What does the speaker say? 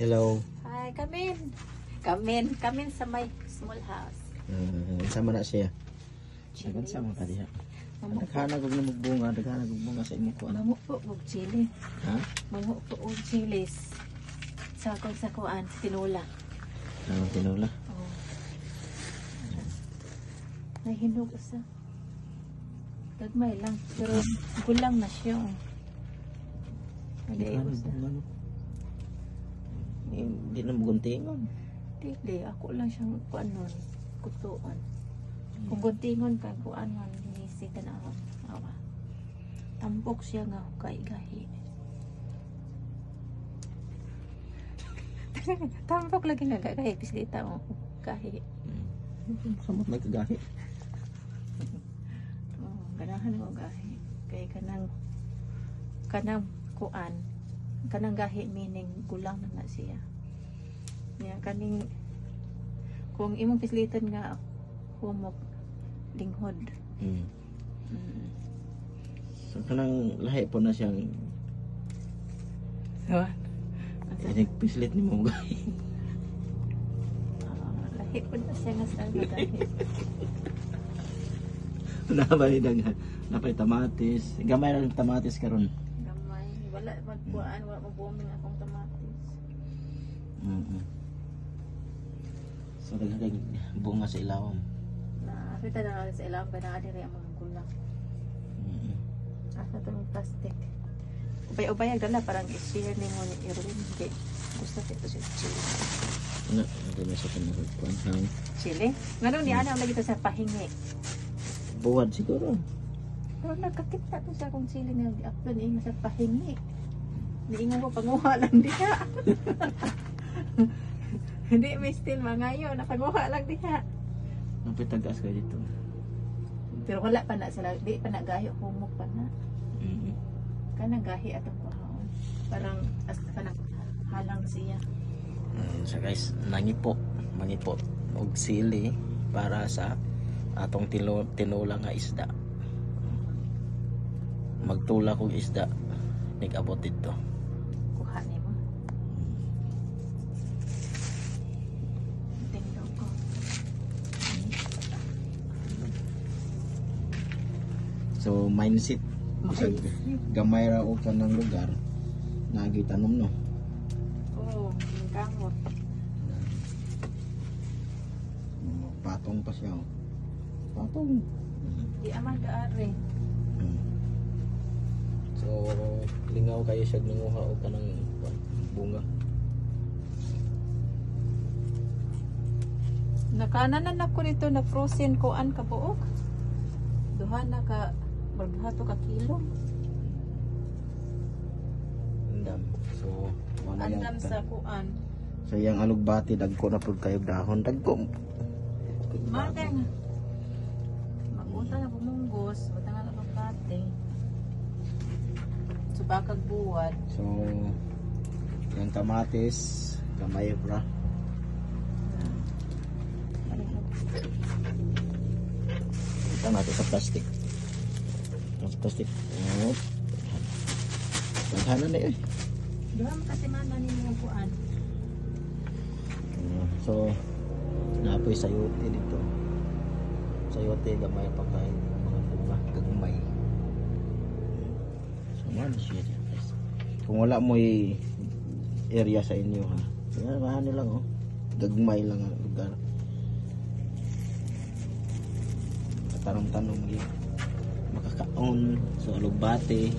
Hello. Hi, come in. Come in. Come in sa my small house. Uh, sama na siya. Dagan sama ka diha. Daghana gug na magbunga, daghana gug bunga sa imo kuan. mamu po og chili. Ha? Mamu po og chilis. Sa kon sa kuan, tinula. Ano tinula? Oh. Nahinog usa. Gagmay lang. Pero gulang na siya. oh. Hindi Hindi na muguntingon. Dili, ako lang siyang kuan nun. Kutuan. Kung guntingon ka, kuan nun, hinisi ka na ako. Awa. Tampok siya nga, gahi-gahi. Tampok lagi nga gahi, pislita mo. Gahi. Hmm. Samot may kagahi. Oh, ganahan mo gahi. Kay kanang kanang kuan. Kanang gahi meaning gulang na na siya. Niya kaning kung imong pislitan nga humok linghod. Hmm. Mm. So kanang lahi po na siyang So, inig pislit ni mo gahi. Ah, lahi po na siya nga sa gahi. Nabay daghan. Napay tamatis. Gamay lang tamatis karon. Wala magkuan, wala mag-booming akong tamatis. Mm. So daghan kay bunga sa ilawom. Na, kita na sa ilang ba na adiri ang mga gulang. Mm. Asa to yung plastic. Ubay-ubay ang dala parang i-share ni mo ni Irwin. Kay gusto ko ito siya chili. Ano, ano na sa hang Chili? Nga ni ano lagi to sa pahingi. buwad siguro. Pero nagkakita to sa akong chili nga di-upload ni sa pahingi. Niingon ko panguha lang diha. Hindi may still mangayo, napanguha lang diha. Napay tagas ka dito. Pero wala pa na sila, di pa na gayo humok pa na. Mm. Kanang gahi atong pahon. Parang as kanang halang siya. Mm, so guys, nangipo, mangipo og sili para sa atong tinula nga isda. Magtula kog isda nigabot dito. Kuha ni mo. So mindset bisag gamay ra og kanang lugar nagi tanom no. Oo, ang kamot. Patong pa siya. oh. Patong. Di aman gaari. So lingaw kayo siya nanguha og kanang kuwan, bunga. Nakananan ako nito na frozen kuan ka buok. Duha na ka maghato ka kilo. Andam. So na Andam sa kuan. So yung alugbati dagko na pud kayo dahon dagko. Mateng. Magunta na bumunggos, Subakag buwad. So yung kamatis gamay bra. Ito natin sa plastic. Sa plastic. Oh. Daghanan na eh. Mo kasi mana ni mga kuan. So napoy sayote dito. Sayote gamay pa Man siya dyan, guys. Kung wala mo area sa inyo ha. Yan ano lang oh. Gagmay lang ang lugar. Tanong-tanong yun. Makakaon. So alugbate.